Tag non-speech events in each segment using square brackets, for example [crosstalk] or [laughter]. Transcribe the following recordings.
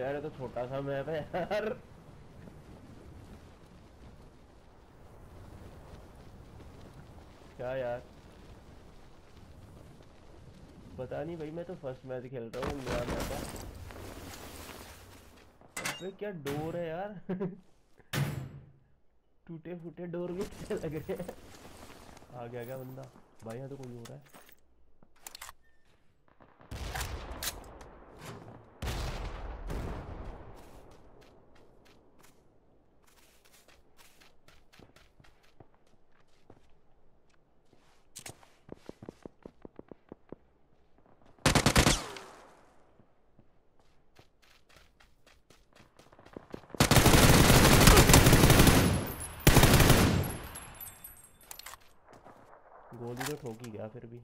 यार, ये तो छोटा सा मैप है यार। क्या यार? पता नहीं भाई, मैं तो फ़र्स्ट मैच खेल रहा हूँ नया मैप है क्या डोर है यार? टूटे फूटे डोर भी लग रहे हैं। आ गया क्या बंदा? भाई, यहाँ तो कोई हो रहा है गोली तो ठोक ही गया फिर भी।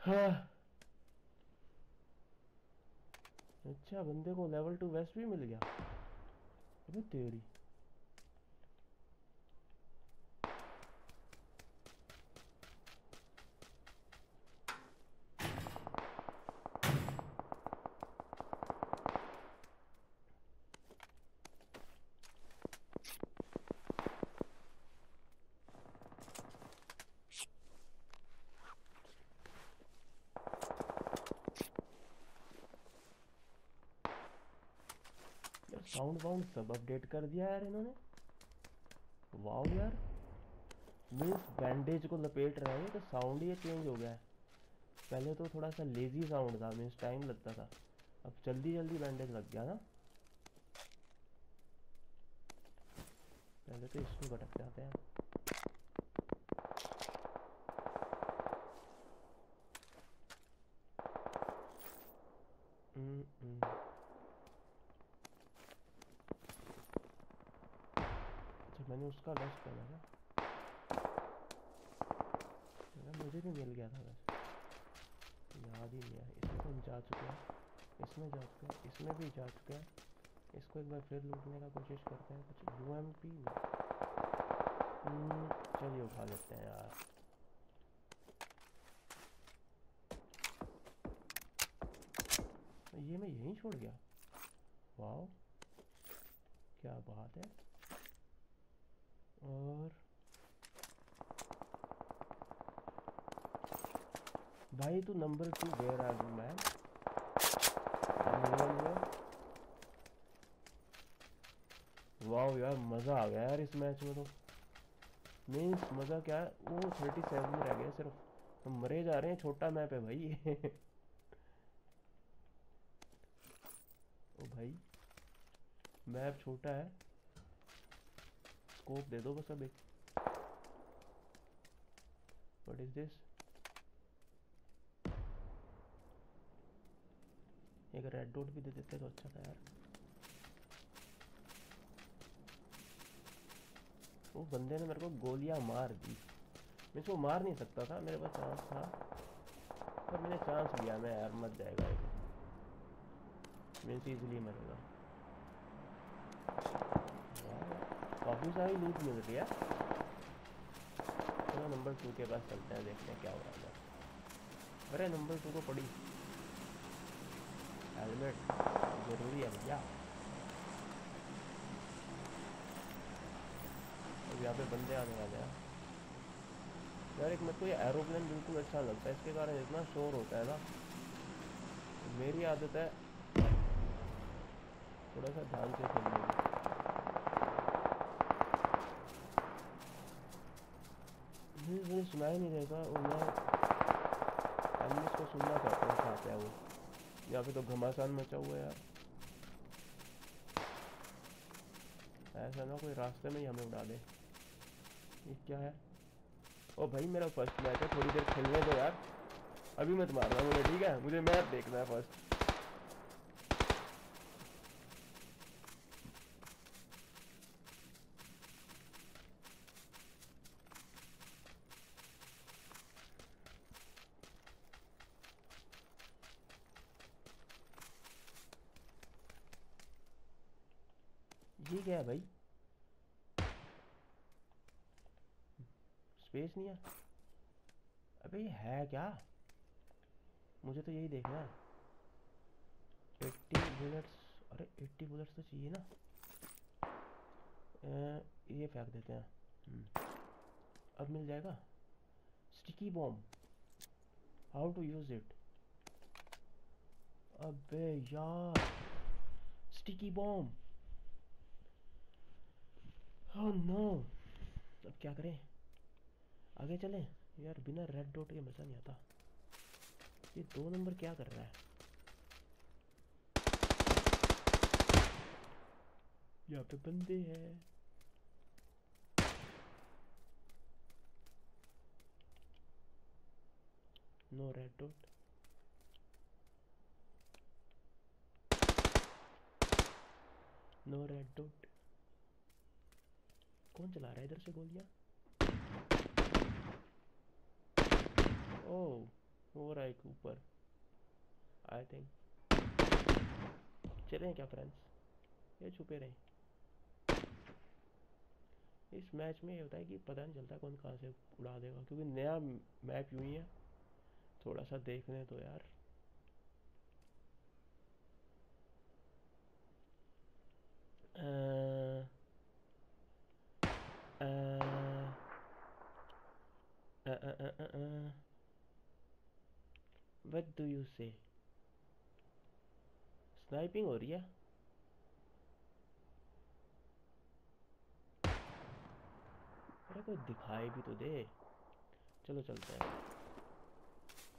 हाँ। अच्छा बंदे को लेवल टू वेस्ट भी मिल गया। अबे तेरी यार साउंड वाउंड सब अपडेट कर दिया यार इन्होंने। वाओ यार। मीन्स बैंडेज को लपेट रहे हैं तो साउंड ही चेंज हो गया है। पहले तो थोड़ा सा लेजी साउंड था, मीन्स टाइम लगता था। अब जल्दी जल्दी बैंडेज लग गया ना। पहले तो इसमें भटक जाते हैं हम्म, हम्म। अच्छा मैंने उसका पहना था। यार मुझे भी मिल गया था वैसे। याद ही नहीं है इसमें तो हम जा चुके हैं। इसमें जा चुके हैं। इसमें भी जा चुके हैं। इसको एक बार फिर लूटने का कोशिश करते हैं। कुछ यू एम पी चलिए उठा लेते हैं यार। ये मैं यहीं छोड़ गया? वाह क्या बात है। और भाई तू number two where are you man वाह यार, मज़ा आ गया यार इस मैच में तो। मीन्स मज़ा क्या है? वो थर्टी सेवन में रह गया सिर्फ़। हम मरे जा रहे हैं, छोटा मैप है भाई। [laughs] ओ भाई मैप छोटा है। स्कोप दे दो बस एक व्हाट इज़ दिस एक रेड डॉट भी दे देते तो अच्छा था यार। वो बंदे ने मेरे को गोलियाँ मार दी। मैं इसको मार नहीं सकता था, मेरे पास चांस था। पर मैंने चांस लिया, मैं यार मत जाएगा मीन्स इजीली मरेगा। काफ़ी सारी लूट मिल रही है। चलो नंबर टू के पास चलते हैं, देखते हैं क्या हो रहा है। अरे नंबर टू को पड़ी। हेलमेट ज़रूरी है भैया। अब यहाँ पे बंदे आने वाले हैं। यार, एक मेरे को ये एरोप्लेन बिल्कुल अच्छा लगता। है इसके कारण इतना शोर होता है ना। मेरी आदत है थोड़ा सा ध्यान से खेलने की। मुझे मुझे सुनाई नहीं देगा और मैं एनिमल्स को सुनना चाहता हूँ कहाँ पे है वो यहाँ पे तो घमासान मचा हुआ है यार ऐसा ना कोई रास्ते में ही हमें उड़ा दे ये क्या है ओ भाई मेरा फ़र्स्ट मैच है थोड़ी देर खेलने दो यार अभी मत मारना मुझे ठीक है मुझे मैच देखना है फ़र्स्ट क्या है भाई। स्पेस नहीं है। अबे ये है क्या? मुझे तो यही देखना है। एट्टी बुलेट्स अरे एट्टी बुलेट्स तो चाहिए ना। ये फेंक देते हैं। हम्म, अब मिल जाएगा। Sticky bomb how to use it अबे यार। स्टिकी बॉम्ब ओह नो अब क्या करें? आगे चलें। यार, बिना रेड डॉट के मज़ा नहीं आता। ये दो नंबर क्या कर रहा है? यहाँ पे बंदे हैं। No red dot no red dot कौन चला रहा है? इधर से गोलियाँ। ओह हो रहा है ऊपर। आई थिंक चलें क्या फ्रेंड्स ये छुपे रहे। इस मैच में ये होता है कि पता नहीं चलता कौन कहाँ से उड़ा देगा क्योंकि नया मैप यूँ ही है। थोड़ा सा देख लें तो यार। अ, अ, अ, अ, अ, अ. What do you say? Sniping हो रही है अरे कोई दिखाई भी तो दे चलो चलते हैं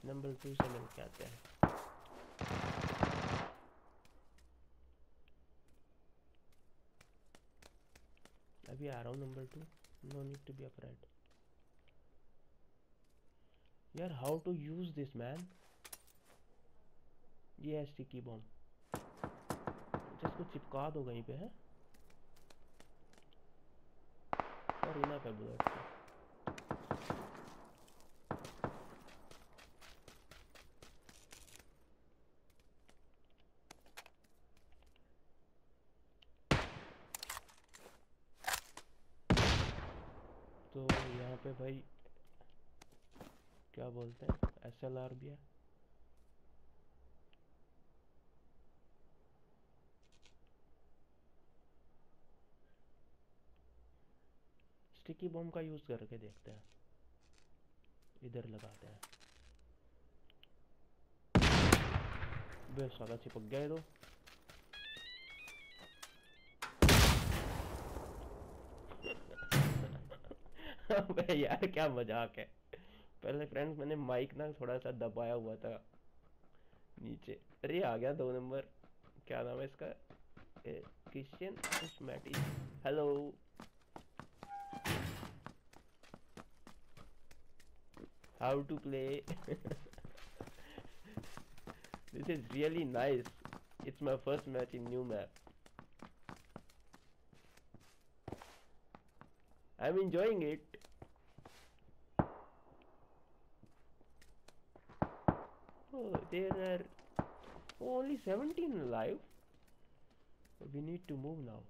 नंबर टू से मिल के आते हैं अभी आ रहा हूँ number two no need to be afraid यार how to use this man ये है स्टिकी बॉम्ब जिसको चिपका दो कहीं पे, है? और है बुलेट से तो यहाँ पे भाई, क्या बोलते हैं एस एल आर भी है। स्टिकी बॉम्ब का यूज़ करके देखते हैं। इधर लगाते हैं। बे साला चिपक गया तो। [laughs] यार क्या मज़ाक है। पहले फ्रेंड्स मैंने माइक ना थोड़ा सा दबाया हुआ था नीचे। अरे, आ गया दो नंबर क्या नाम है इसका? Christian hello how to play? [laughs] This is really nice. It's my first match in new map. I'm enjoying it. Oh there are only 17 alive. We need to move now.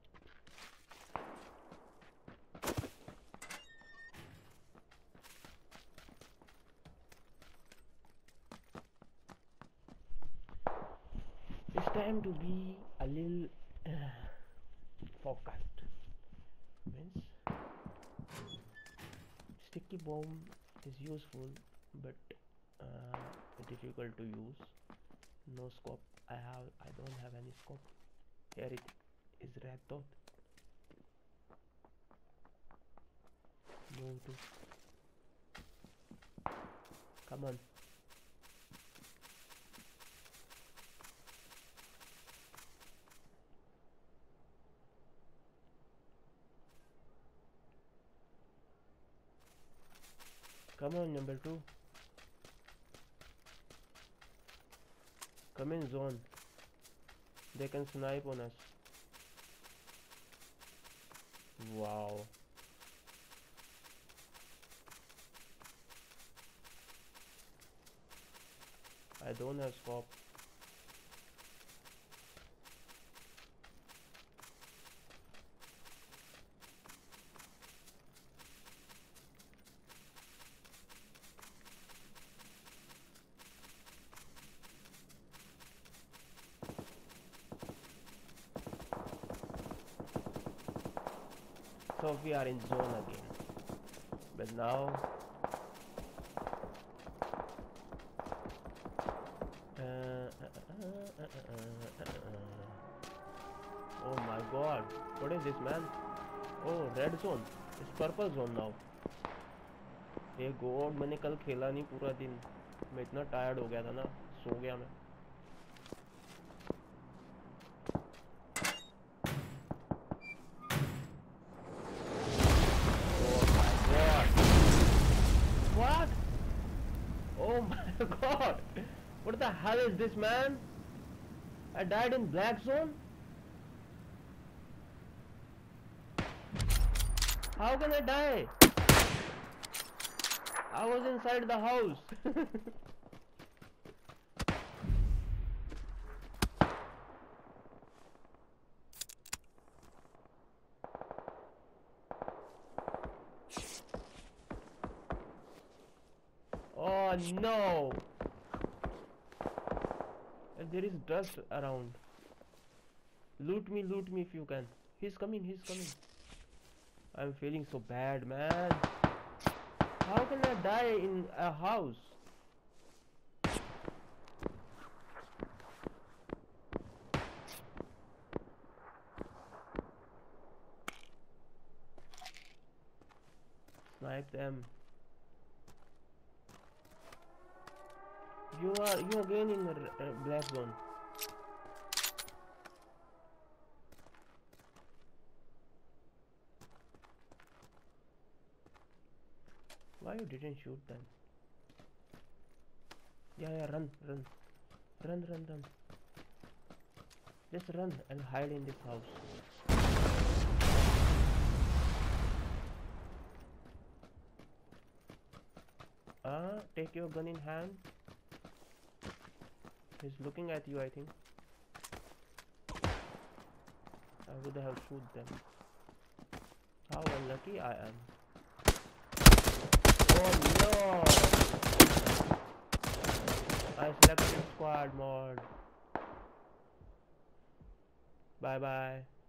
It's time to be a little sticky bomb is useful but uh, difficult to use. No scope. I have i don't have any scope. Here it is red dot move to. Come on Come on, number two. Come in zone. They can snipe on us. Wow. I don't have scope. We are in zone again. But now uh, uh, uh, oh my god, what is this man? Oh, red zone. It's purple zone now. ये god मैंने कल खेला नहीं पूरा दिन मैं इतना tired हो गया था ना सो गया मैं the hell is this man? I died in black zone? How can I die? I was inside the house. [laughs] oh no! There is dust around. Loot me, loot me if you can. He's coming, he's coming. I'm feeling so bad, man. How can I die in a house? Snipe them. You are you again in uh, black zone. Why you didn't shoot them? Yeah, yeah, run, run. Run, run, run. Just run and hide in this house. Uh, take your gun in hand. He's looking at you, I think. I would have shoot them. How unlucky I am. Oh no! I selected squad mode. Bye bye.